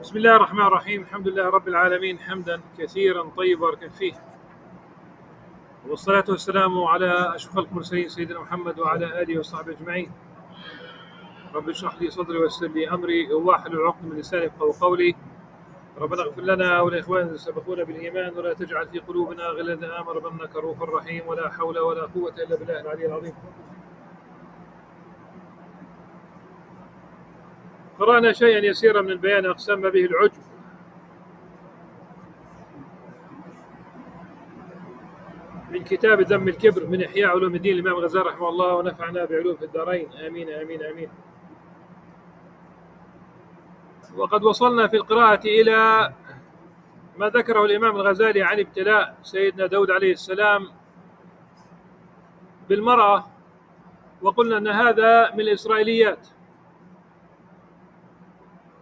بسم الله الرحمن الرحيم. الحمد لله رب العالمين. حمدا كثيرا طيبا باركا فيه والصلاة والسلام على أشرف المرسلين سيدنا محمد وعلى آله وصحبه أجمعين. رب اشرح لي صدري ويسر لي أمري. واحلل عقد من لساني يفقهوا قولي. ربنا اغفر لنا ولإخواننا سبقونا بالإيمان ولا تجعل في قلوبنا غلا آمن ربنا إنك رؤوف رحيم ولا حول ولا قوة إلا بالله العلي العظيم. قرأنا شيئا يسيرا من البيان أقسام به العجب. من كتاب ذم الكبر من إحياء علوم الدين الإمام الغزالي رحمه الله ونفعنا بعلوم في الدارين. آمين آمين آمين. وقد وصلنا في القراءة إلى ما ذكره الإمام الغزالي عن ابتلاء سيدنا داود عليه السلام بالمرأة وقلنا أن هذا من الإسرائيليات.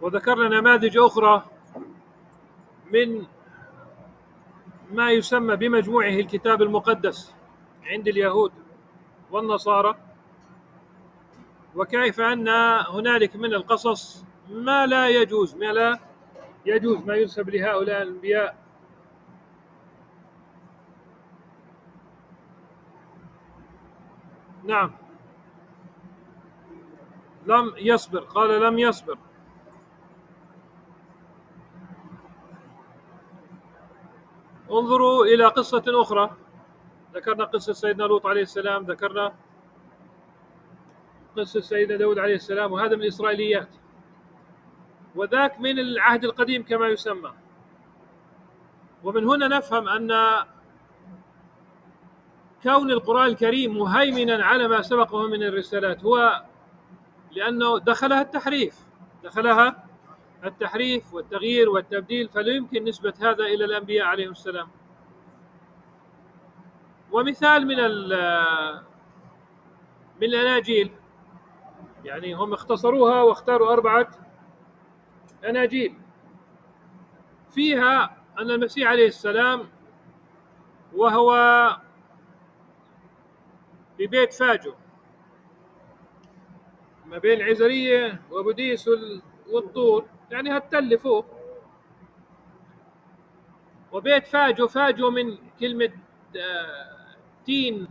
وذكرنا نماذج أخرى من ما يسمى بمجموعه الكتاب المقدس عند اليهود والنصارى. وكيف أن هنالك من القصص ما لا يجوز ما لا يجوز ما ينسب لهؤلاء الأنبياء. نعم. لم يصبر قال لم يصبر. انظروا إلى قصة أخرى. ذكرنا قصة سيدنا لوط عليه السلام ذكرنا قصة سيدنا داود عليه السلام وهذا من الإسرائيليات وذاك من العهد القديم كما يسمى. ومن هنا نفهم أن كون القرآن الكريم مهيمنا على ما سبقه من الرسالات هو لأنه دخلها التحريف دخلها التحريف والتغيير والتبديل فلا يمكن نسبة هذا إلى الأنبياء عليهم السلام. ومثال من من الأناجيل. يعني هم اختصروها واختاروا أربعة أناجيل. فيها أن المسيح عليه السلام وهو في بيت فاجو. ما بين العزرية وبديس والطور. يعني هالتل فوق. وبيت فاجو فاجو من كلمة تين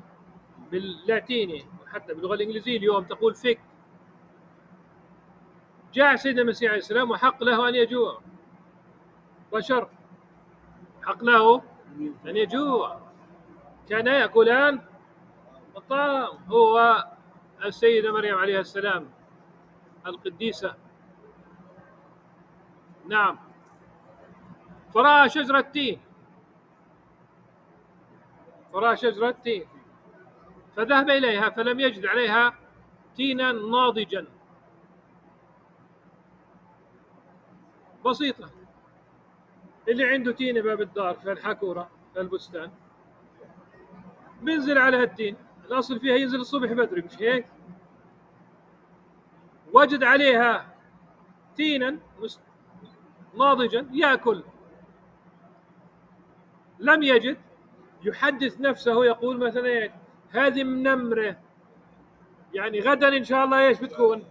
باللاتيني حتى باللغة الإنجليزية اليوم تقول فيك. جاء سيدنا المسيح عليه السلام وحق له أن يجوع. بشر حق له أن يجوع. كان يأكلان الطعام. هو السيدة مريم عليها السلام القديسة. نعم. فرأى شجرة تين فرأى شجرة تين فذهب إليها فلم يجد عليها تينا ناضجا. بسيطة. اللي عنده تين باب الدار في الحكورة في البستان. بينزل عليها التين. الأصل فيها ينزل الصبح بدري مش هيك؟ وجد عليها تينا ناضجا يأكل. لم يجد يحدث نفسه يقول مثلا هذه منمره يعني غدا إن شاء الله إيش بتكون؟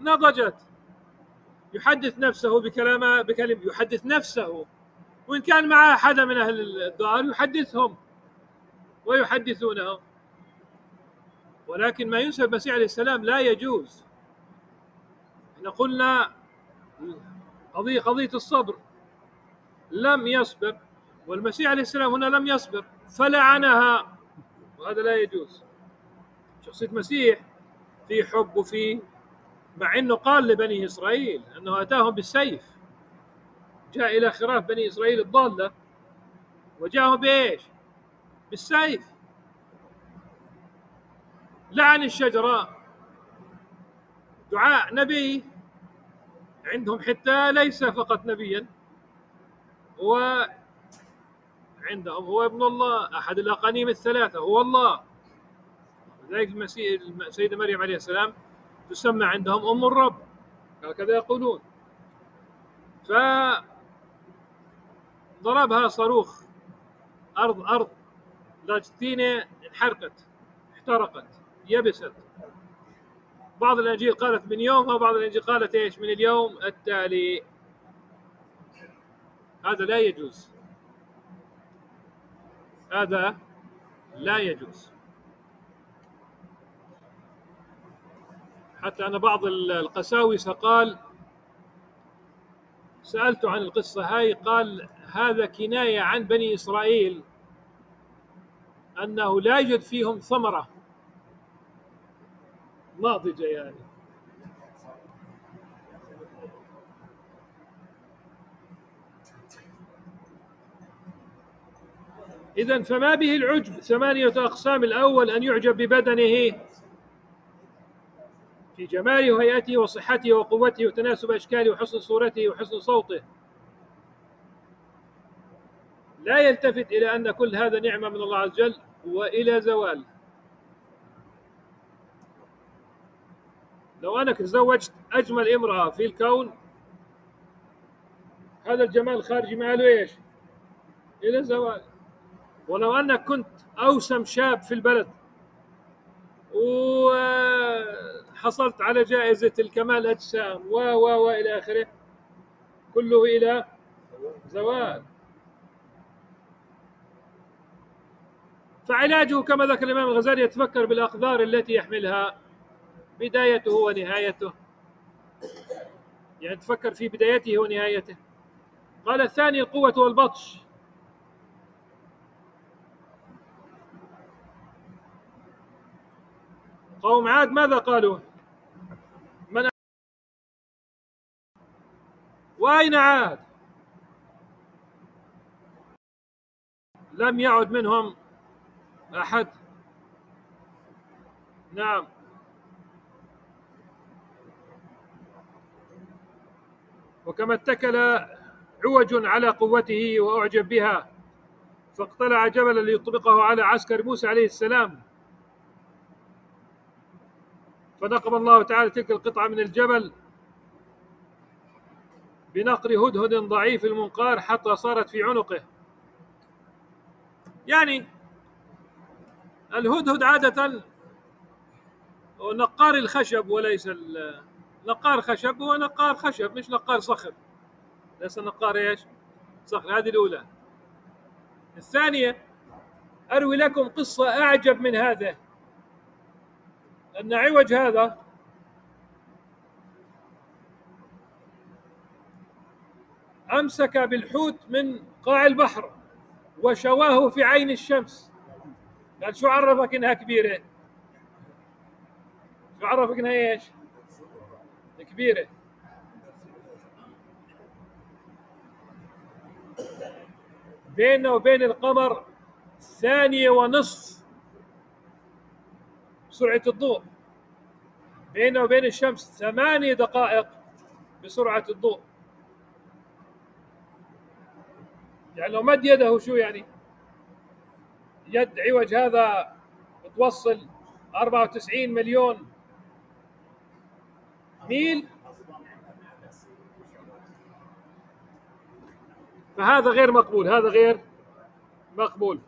نضجت. يحدث نفسه بكلام بكلم يحدث نفسه. وإن كان معه حدا من أهل الدار يحدثهم ويحدثونه ولكن ما ينسب المسيح عليه السلام لا يجوز. إحنا قلنا قضية قضية الصبر. لم يصبر والمسيح عليه السلام هنا لم يصبر فلعنها. وهذا لا يجوز. شخصية المسيح في حب وفي مع إنه قال لبني إسرائيل أنه أتاهم بالسيف. جاء إلى خراف بني إسرائيل الضالة وجاءهم بإيش؟ بالسيف. لعن الشجرة. دعاء نبي. عندهم حتى ليس فقط نبيا هو عندهم هو ابن الله أحد الأقانيم الثلاثة هو الله. لذلك المسيح السيدة مريم عليه السلام تسمى عندهم أم الرب. هكذا يقولون. ف ضربها صاروخ ارض أرض لاجتينة انحرقت احترقت يبست. بعض الاناجيل قالت من يومها وبعض الاناجيل قالت إيش من اليوم التالي. هذا لا يجوز. هذا لا يجوز. حتى أن بعض القساوسة قال سألت عن القصة هاي قال هذا كناية عن بني إسرائيل أنه لا يوجد فيهم ثمرة. ناضجة يعني إذا فما به العجب ثمانية أقسام الأول أن يعجب ببدنه في جماله وهيئته وصحته وقوته وتناسب أشكاله وحسن صورته وحسن صوته. لا يلتفت إلى أن كل هذا نعمة من الله عز وجل وإلى زوال. لو أنك تزوجت أجمل امرأة في الكون هذا الجمال الخارجي ماله إيش؟ إلى زوال ولو أنك كنت أوسم شاب في البلد وحصلت على جائزة الكمال أجسام و و وإلى آخره كله إلى زوال فعلاجه كما ذكر الإمام الغزالي يتفكر بالأقدار التي يحملها. بدايته ونهايته. يعني تفكر في بدايته ونهايته. قال الثاني القوة والبطش. قوم عاد ماذا قالوا؟ من وأين عاد؟ لم يعد منهم أحد. نعم. وكما اتكل عوج على قوته وأعجب بها فاقتلع جبلا ليطبقه على عسكر موسى عليه السلام. فنقم الله تعالى تلك القطعة من الجبل بنقر هدهد ضعيف المنقار حتى صارت في عنقه. يعني الهدهد عادة نقار الخشب وليس نقار خشب هو نقار خشب مش نقار صخر. ليس نقار إيش؟ صخر. هذه الأولى. الثانية أروي لكم قصة أعجب من هذا. أن عوج هذا أمسك بالحوت من قاع البحر وشواه في عين الشمس. قال شو عرفك إنها كبيرة؟ شو عرفك إنها إيش؟ كبيرة. بيننا وبين القمر ثانية ونصف بسرعة الضوء. بيننا وبين الشمس ثمانية دقائق بسرعة الضوء. يعني لو مد يده شو يعني؟ يد عوج هذا توصل 94 مليون ميل فهذا غير مقبول هذا غير مقبول.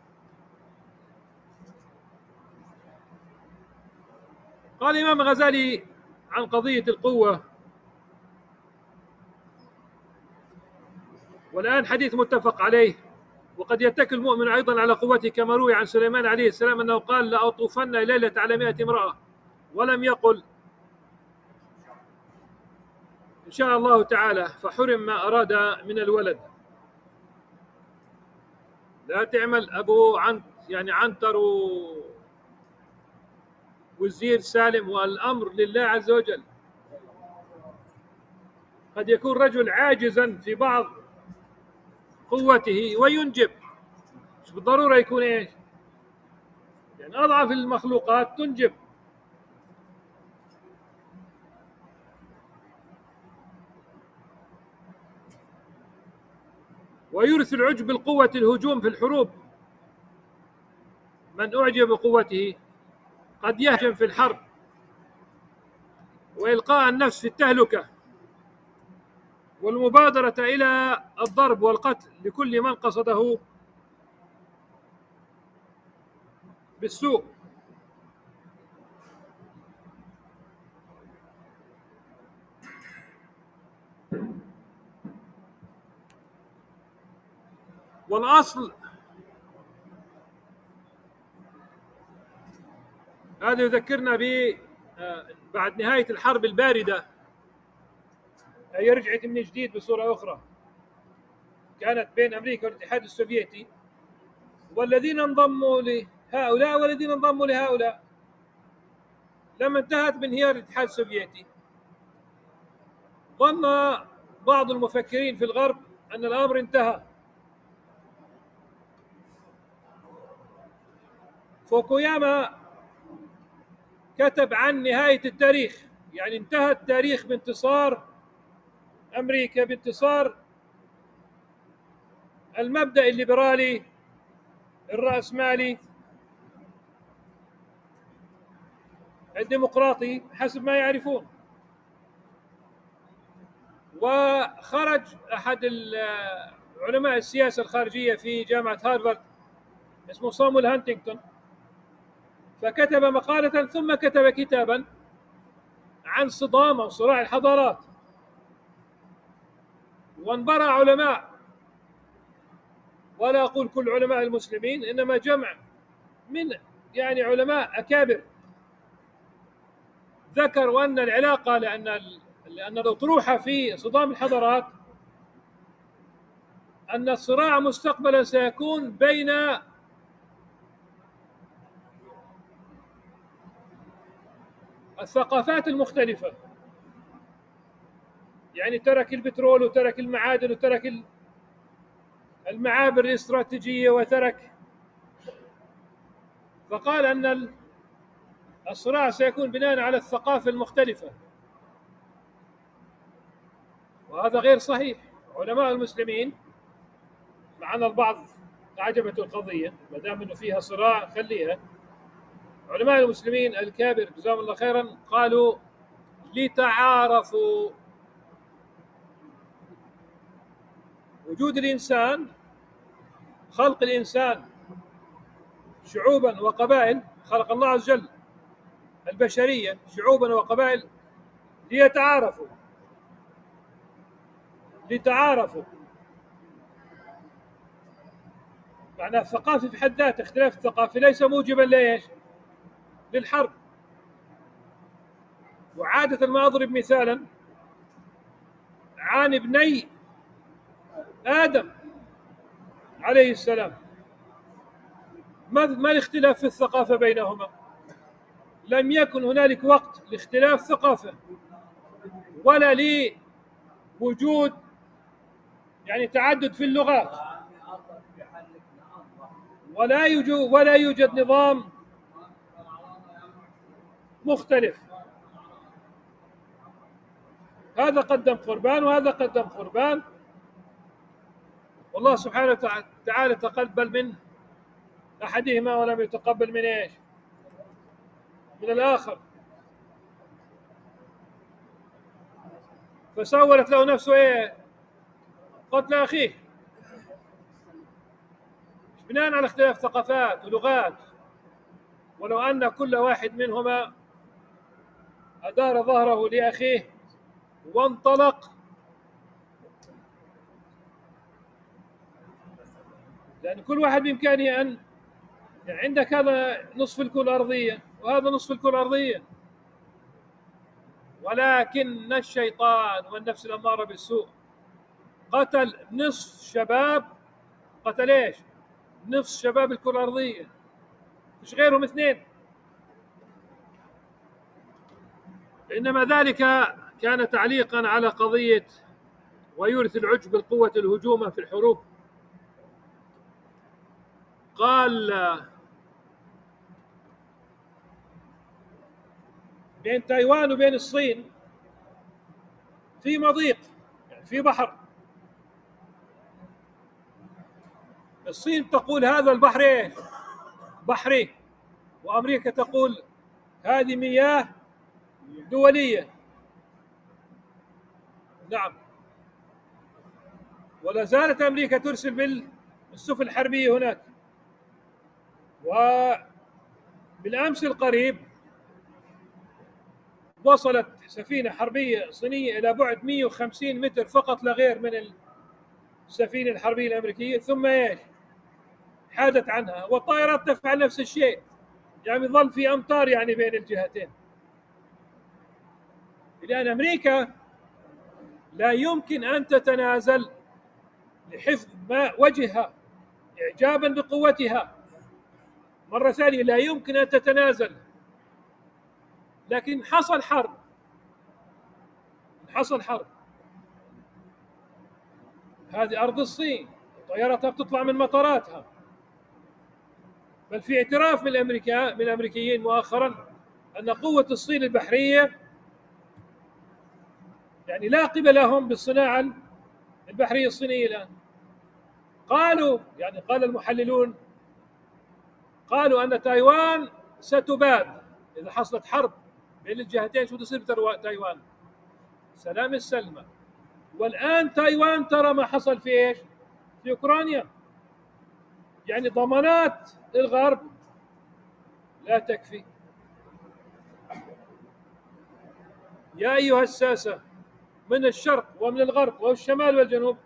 قال الإمام الغزالي عن قضية القوة. والآن حديث متفق عليه. وقد يتكل المؤمن أيضا على قوته كما روي عن سليمان عليه السلام أنه قال لأطوفن ليلة على مئة امرأة. ولم يقل إن شاء الله تعالى فحرم ما أراد من الولد. لا تعمل أبو عنت يعني عنتر و والزير سالم والأمر لله عز وجل. قد يكون رجل عاجزا في بعض قوته وينجب. مش بالضرورة يكون إيش؟ يعني أضعف المخلوقات تنجب. ويورث العجب بالقوة الهجوم في الحروب. من أعجب بقوته؟ قد يهجم في الحرب. وإلقاء النفس في التهلكة. والمبادرة إلى الضرب والقتل لكل من قصده بالسوء. والاصل هذا يذكرنا ب آه، بعد نهاية الحرب الباردة. هي رجعت من جديد بصورة أخرى. كانت بين أمريكا والاتحاد السوفيتي. والذين انضموا لهؤلاء والذين انضموا لهؤلاء لما انتهت بانهيار الاتحاد السوفيتي ظن بعض المفكرين في الغرب أن الأمر انتهى. فوكوياما كتب عن نهاية التاريخ. يعني انتهى التاريخ بانتصار أمريكا بانتصار المبدأ الليبرالي الرأسمالي الديمقراطي حسب ما يعرفون. وخرج أحد علماء السياسة الخارجية في جامعة هارفارد اسمه صامويل هانتنغتون فكتب مقالة ثم كتب كتابا عن صدام أو صراع الحضارات. وانبرى علماء. ولا أقول كل علماء المسلمين إنما جمع من يعني علماء أكابر. ذكروا أن العلاقة لأن لأن الاطروحه في صدام الحضارات أن الصراع مستقبلا سيكون بين الثقافات المختلفة. يعني ترك البترول وترك المعادن وترك المعابر الاستراتيجية وترك. فقال أن الصراع سيكون بناء على الثقافة المختلفة. وهذا غير صحيح. علماء المسلمين مع ان البعض اعجبته القضية ما دام إنه فيها صراع خليها. علماء المسلمين الكابر جزاهم الله خيرا قالوا لتعارفوا. وجود الإنسان خلق الإنسان شعوبا وقبائل خلق الله عز وجل البشرية شعوبا وقبائل ليتعارفوا. لتعارفوا. معناه الثقافة في حد ذاته اختلاف الثقافة ليس موجبا ليش؟ للحرب. وعادة ما أضرب مثالا عن ابني آدم عليه السلام. ما ما الاختلاف في الثقافة بينهما؟ لم يكن هنالك وقت لاختلاف ثقافة ولا لوجود يعني تعدد في اللغات. ولا يوجد ولا يوجد نظام مختلف هذا قدم قربان وهذا قدم قربان والله سبحانه وتعالى تقبل من أحدهما ولم يتقبل من إيش؟ من الآخر فسولت له نفسه إيه؟ قتل اخيه بناء على اختلاف ثقافات ولغات ولو أن كل واحد منهما أدار ظهره لأخيه وانطلق. لأن كل واحد بإمكانه ان يعني عندك هذا نصف الكرة الأرضية وهذا نصف الكرة الأرضية. ولكن الشيطان والنفس الأمارة بالسوء. قتل نصف شباب. قتل إيش؟ نصف شباب الكرة الأرضية. مش غيرهم اثنين. إنما ذلك كان تعليقا على قضية ويورث العجب القوه الهجومه في الحروب. قال بين تايوان وبين الصين في مضيق يعني في بحر. الصين تقول هذا البحر إيه؟ بحري. وأمريكا تقول هذه مياه دولية. نعم. ولا زالت أمريكا ترسل بالسفن الحربية هناك. وبالامس القريب وصلت سفينة حربية صينية إلى بعد 150 متر فقط لا غير من السفينة الحربية الأمريكية. ثم إيش؟ حادت عنها. والطائرات تفعل نفس الشيء. يعني يظل في أمطار يعني بين الجهتين. لأن أمريكا لا يمكن أن تتنازل لحفظ ما وجهها إعجابا بقوتها. مرة ثانية لا يمكن أن تتنازل. لكن حصل حرب. حصل حرب. هذه أرض الصين. طياراتها بتطلع من مطاراتها. بل في اعتراف من الأمريكا من الأمريكيين مؤخرا أن قوة الصين البحرية يعني لا قبل لهم بالصناعة البحرية الصينية الآن. قالوا يعني قال المحللون قالوا أن تايوان ستباد إذا حصلت حرب بين الجهتين شو تصير تايوان؟ سلام السلمى. والآن تايوان ترى ما حصل في إيش؟ في أوكرانيا. يعني ضمانات الغرب لا تكفي. يا أيها الساسة من الشرق ومن الغرب والشمال والجنوب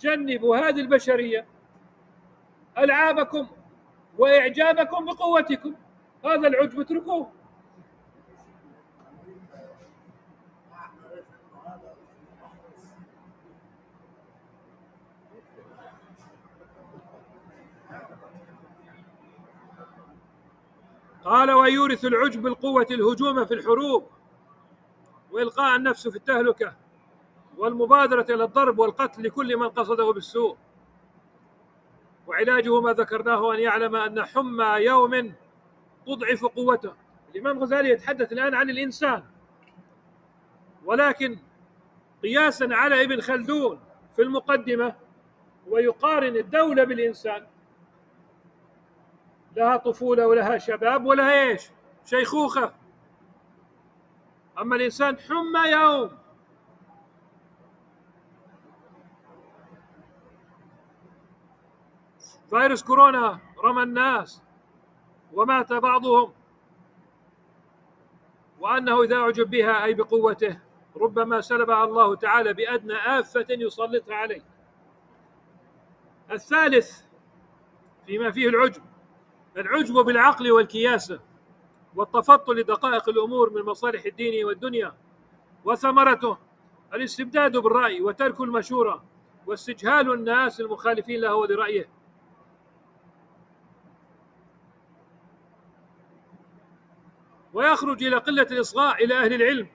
جنبوا هذه البشرية ألعابكم وإعجابكم بقوتكم. هذا العجب اتركوه. قال ويورث العجب القوة الهجوم في الحروب وإلقاء النفس في التهلكة. والمبادرة إلى الضرب والقتل لكل من قصده بالسوء. وعلاجه ما ذكرناه أن يعلم أن حمى يوم تضعف قوته. الإمام غزالي يتحدث الآن عن الإنسان. ولكن قياسا على ابن خلدون في المقدمة ويقارن الدولة بالإنسان لها طفولة ولها شباب ولها إيش؟ شيخوخة. أما الإنسان حمى يوم فيروس كورونا رمى الناس ومات بعضهم. وأنه إذا أعجب بها أي بقوته ربما سلبها الله تعالى بأدنى آفة يسلطها عليه. الثالث فيما فيه العجب العجب بالعقل والكياسة والتفطن لدقائق الأمور من مصالح الدين والدنيا وثمرته الاستبداد بالرأي وترك المشورة واستجهال الناس المخالفين له ولرأيه. ويخرج إلى قلة الإصغاء إلى أهل العلم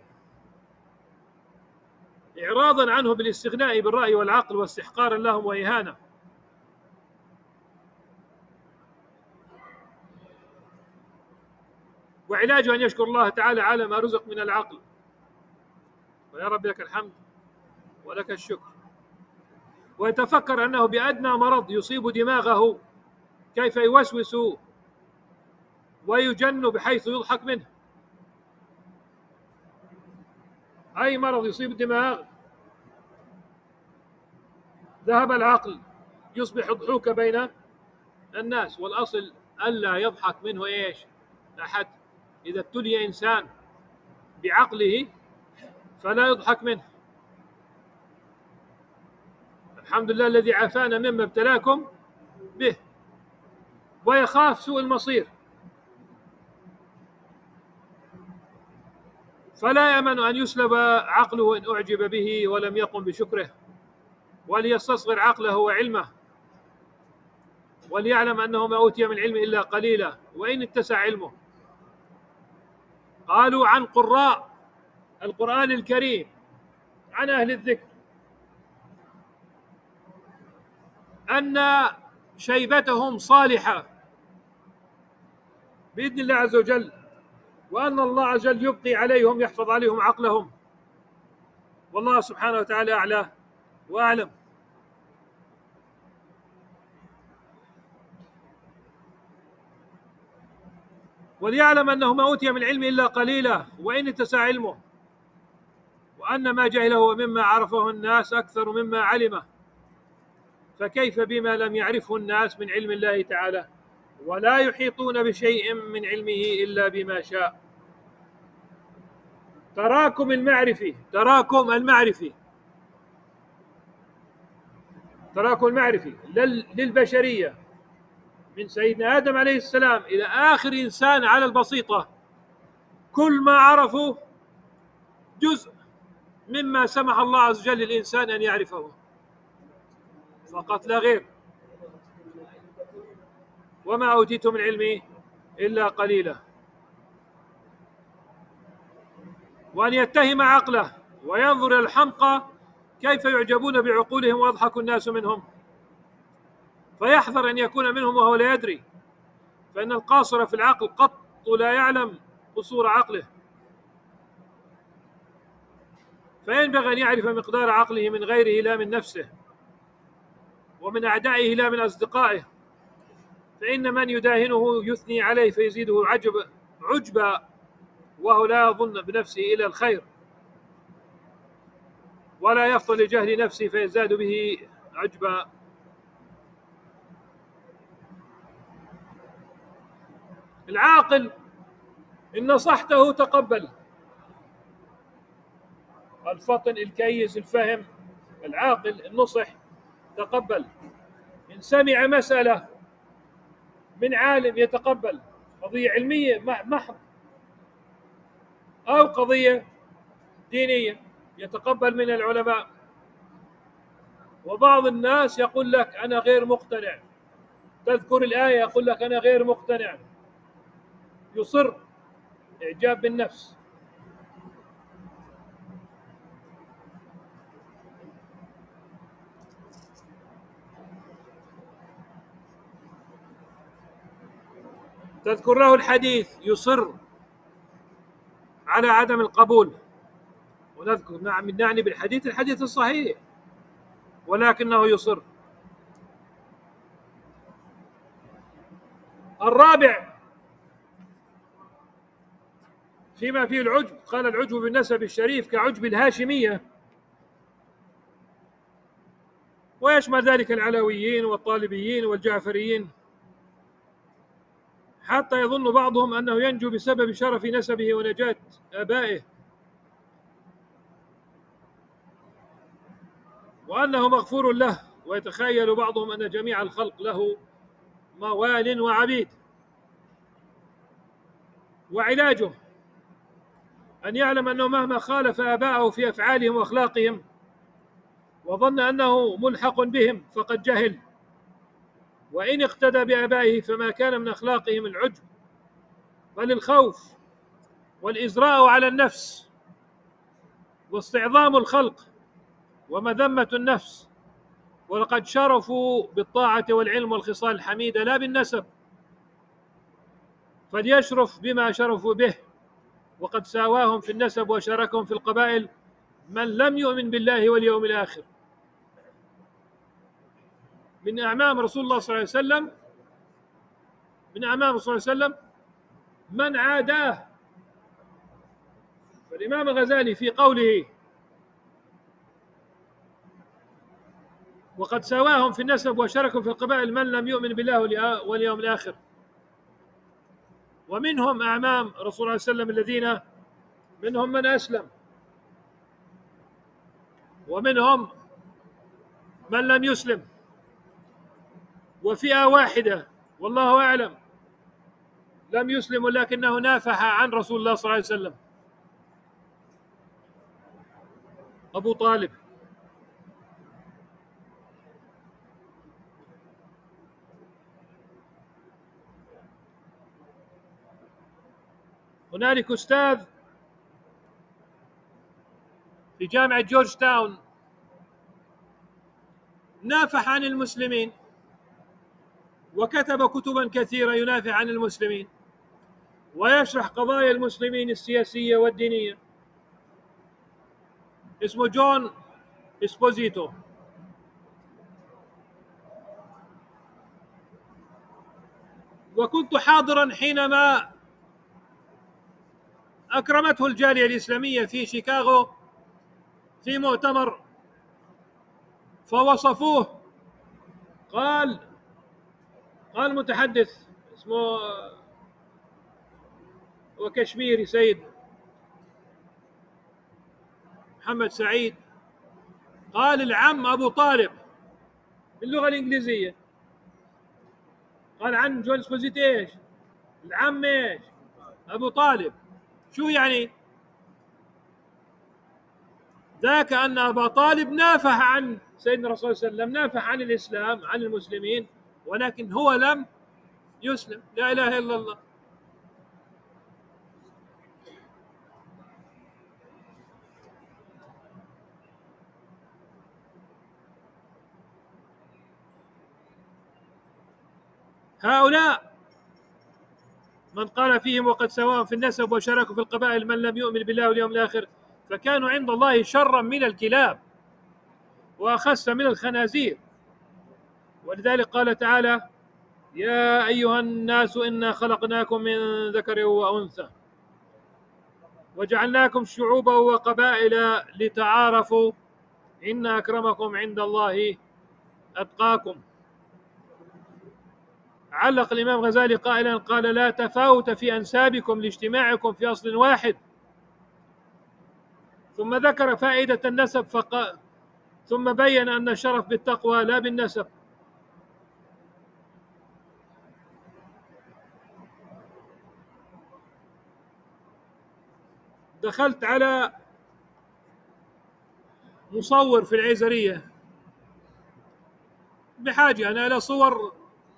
إعراضا عنه بالاستغناء بالرأي والعقل واستحقارا لهم وإهانة. وعلاجه أن يشكر الله تعالى على ما رزق من العقل. ويا رب لك الحمد ولك الشكر. ويتفكر أنه بأدنى مرض يصيب دماغه كيف يوسوس ويجن بحيث يضحك منه. أي مرض يصيب الدماغ. ذهب العقل يصبح ضحوك بين الناس والأصل ألا يضحك منه إيش؟ أحد. إذا ابتلي إنسان بعقله فلا يضحك منه. الحمد لله الذي عافانا مما ابتلاكم به ويخاف سوء المصير. فلا يأمن أن يسلب عقله إن أعجب به ولم يقم بشكره وليستصغر عقله وعلمه وليعلم أنه ما أوتي من العلم إلا قليلا وإن اتسع علمه. قالوا عن قراء القرآن الكريم عن أهل الذكر. أن شيبتهم صالحة بإذن الله عز وجل وأن الله عز وجل يبقي عليهم يحفظ عليهم عقلهم. والله سبحانه وتعالى أعلى وأعلم. وليعلم أنه ما أوتي من العلم إلا قليلا وإن اتسع علمه. وأن ما جهله مما عرفه الناس أكثر مما علمه. فكيف بما لم يعرفه الناس من علم الله تعالى؟ ولا يحيطون بشيء من علمه إلا بما شاء. تراكم المعرفي تراكم المعرفي التراكم المعرفي للبشرية. من سيدنا آدم عليه السلام إلى آخر إنسان على البسيطة. كل ما عرفوا جزء مما سمح الله عز وجل للإنسان أن يعرفه. فقط لا غير. وما أوتيتم من علمه إلا قليلا. وأن يتهم عقله وينظر الحمقى كيف يعجبون بعقولهم ويضحك الناس منهم. فيحذر أن يكون منهم وهو لا يدري. فإن القاصر في العقل قط لا يعلم قصور عقله. فينبغي أن يعرف مقدار عقله من غيره لا من نفسه ومن أعدائه لا من أصدقائه. فإن من يداهنه يثني عليه فيزيده عجب عجبا وهو لا يظن بنفسه إلى الخير. ولا يفضل لجهل نفسه فيزداد به عجبا. العاقل إن نصحته تقبل. الفطن الكيس الفهم. العاقل النصح تقبل. إن سمع مسألة من عالم يتقبل قضية علمية محض أو قضية دينية يتقبل من العلماء. وبعض الناس يقول لك أنا غير مقتنع. تذكر الآية يقول لك أنا غير مقتنع. يصر إعجاب بالنفس. تذكر له الحديث يصر على عدم القبول. ونذكر نعم نعني بالحديث الحديث الصحيح ولكنه يصر. الرابع فيما فيه العجب قال العجب بالنسب الشريف كعجب الهاشمية. ويشمل ذلك العلويين والطالبيين والجعفريين. حتى يظن بعضهم أنه ينجو بسبب شرف نسبه ونجاة آبائه. وأنه مغفور له ويتخيل بعضهم أن جميع الخلق له موال وعبيد. وعلاجه أن يعلم أنه مهما خالف آباءه في أفعالهم وأخلاقهم وظن أنه ملحق بهم فقد جهل. وإن اقتدى بآبائه فما كان من أخلاقهم العجب بل الخوف والإزراء على النفس واستعظام الخلق ومذمة النفس. ولقد شرفوا بالطاعة والعلم والخصال الحميدة لا بالنسب فليشرف بما شرفوا به. وقد ساواهم في النسب وشاركهم في القبائل من لم يؤمن بالله واليوم الآخر. من أعمام رسول الله صلى الله عليه وسلم من أعمام رسول الله صلى الله عليه وسلم من عاداه. فالإمام الغزالي في قوله وقد سواهم في النسب وشاركوا في القبائل من لم يؤمن بالله واليوم الآخر. ومنهم أعمام رسول الله صلى الله عليه وسلم الذين منهم من أسلم. ومنهم من لم يسلم. وفئة واحدة والله أعلم. لم يسلم ولكنه نافح عن رسول الله صلى الله عليه وسلم. أبو طالب. هنالك أستاذ في جامعة جورج تاون. نافح عن المسلمين. وكتب كتبا كثيرة ينافع عن المسلمين ويشرح قضايا المسلمين السياسية والدينية. اسمه جون إسبوزيتو. وكنت حاضرا حينما أكرمته الجالية الإسلامية في شيكاغو في مؤتمر فوصفوه قال قال متحدث اسمه وكشميري سيد محمد سعيد قال العم أبو طالب باللغة الإنجليزية قال عن جون سبوزيت إيش؟ العم إيش؟ أبو طالب شو يعني؟ ذاك أن أبا طالب نافح عن سيدنا الرسول صلى الله عليه وسلم نافح عن الإسلام عن المسلمين ولكن هو لم يسلم. لا إله إلا الله. هؤلاء من قال فيهم وقد سواء في النسب وشاركوا في القبائل من لم يؤمن بالله واليوم الآخر فكانوا عند الله شرا من الكلاب وأخس من الخنازير. ولذلك قال تعالى يا أيها الناس إنا خلقناكم من ذكر وأنثى وجعلناكم شعوبا وقبائل لتعارفوا إن أكرمكم عند الله أتقاكم. علق الإمام غزالي قائلا قال لا تفاوت في أنسابكم لاجتماعكم في أصل واحد. ثم ذكر فائدة النسب فقال ثم بين أن الشرف بالتقوى لا بالنسب. دخلت على مصور في العيزرية بحاجة أنا إلى صور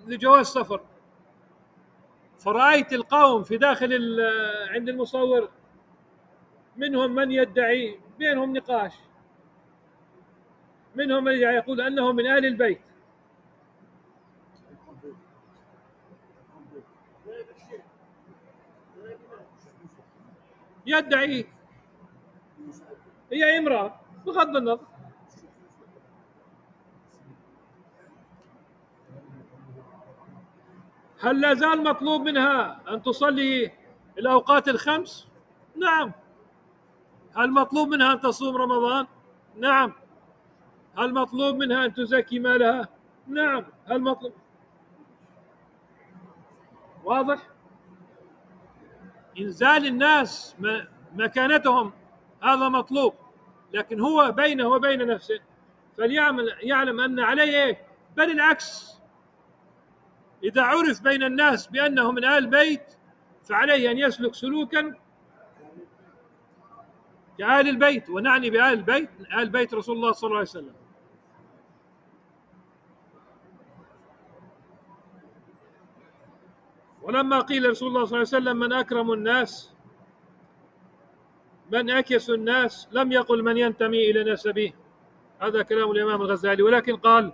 لجواز سفر. فرأيت القوم في داخل عند المصور منهم من يدعي بينهم نقاش. منهم من يقول أنه من ال البيت. يدعي. هي امرأة. بغض النظر. هل لا زال مطلوب منها أن تصلي الأوقات الخمس؟ نعم. هل مطلوب منها أن تصوم رمضان؟ نعم. هل مطلوب منها أن تزكي مالها؟ نعم. هل مطلوب؟ واضح؟ إنزال الناس مكانتهم هذا مطلوب. لكن هو بينه وبين نفسه. فليعمل يعلم أن عليه إيه؟ بل العكس. إذا عرف بين الناس بأنه من آل بيت فعليه أن يسلك سلوكا كآل البيت. ونعني بآل البيت آل بيت رسول الله صلى الله عليه وسلم. ولما قيل رسول الله صلى الله عليه وسلم من أكرم الناس من أكيس الناس لم يقل من ينتمي إلى نسبه هذا كلام الإمام الغزالي. ولكن قال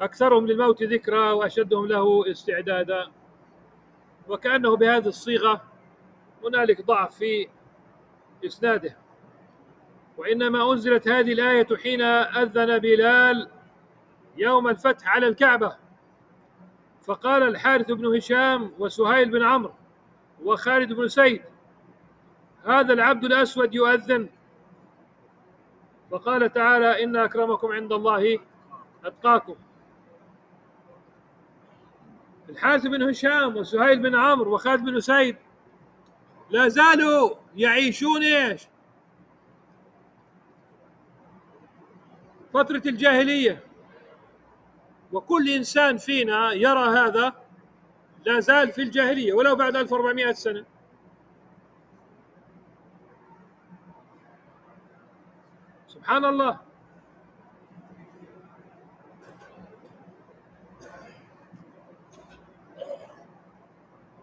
أكثرهم للموت ذكرى وأشدهم له استعدادا. وكأنه بهذه الصيغة هنالك ضعف في إسناده. وإنما أنزلت هذه الآية حين أذن بلال يوم الفتح على الكعبة. فقال الحارث بن هشام وسهيل بن عمرو وخالد بن سيد هذا العبد الأسود يؤذن. فقال تعالى إن أكرمكم عند الله أتقاكم. الحارث بن هشام وسهيل بن عمرو وخالد بن سيد لا زالوا يعيشون إيش؟ فترة الجاهلية. وكل إنسان فينا يرى هذا لا زال في الجاهلية ولو بعد 1400 سنة. سبحان الله.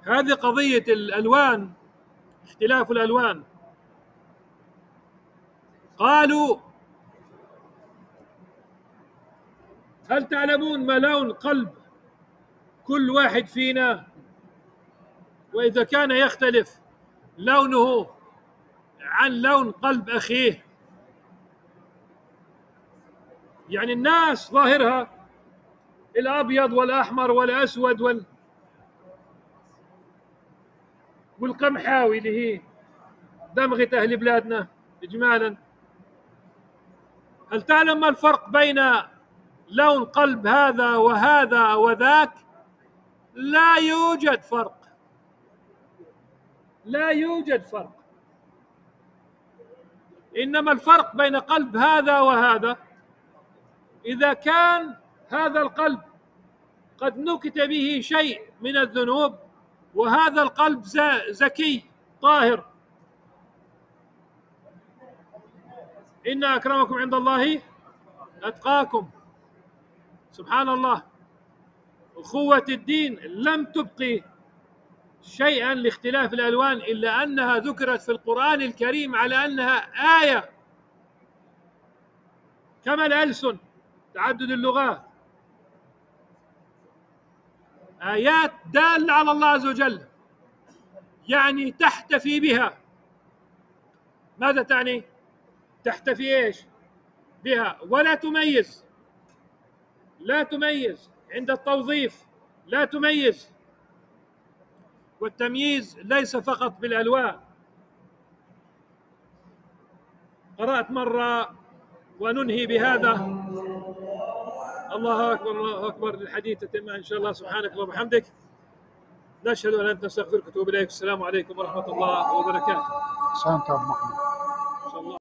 هذه قضية الألوان اختلاف الألوان. قالوا هل تعلمون ما لون قلب كل واحد فينا؟ وإذا كان يختلف لونه عن لون قلب أخيه. يعني الناس ظاهرها الأبيض والأحمر والأسود وال والقمحاوي اللي هي دمغة أهل بلادنا اجمالا. هل تعلم ما الفرق بين لون قلب هذا وهذا وذاك لا يوجد فرق. لا يوجد فرق. إنما الفرق بين قلب هذا وهذا. إذا كان هذا القلب قد نكت به شيء من الذنوب وهذا القلب زكي طاهر. إن أكرمكم عند الله أتقاكم. سبحان الله. أخوة الدين لم تبقي شيئا لاختلاف الألوان إلا أنها ذكرت في القرآن الكريم على أنها آية. كما الألسن تعدد اللغات آيات دالة على الله عز وجل. يعني تحتفي بها. ماذا تعني؟ تحتفي إيش؟ بها. ولا تميز. لا تميز عند التوظيف لا تميز. والتمييز ليس فقط بالألوان. قرأت مرة وننهي بهذا. الله أكبر الله أكبر. للحديث تتم إن شاء الله. سبحانك اللهم وبحمدك. نشهد أن انت نستغفرك ونتوب إليك. السلام عليكم ورحمة الله وبركاته. احسنت ابو محمد.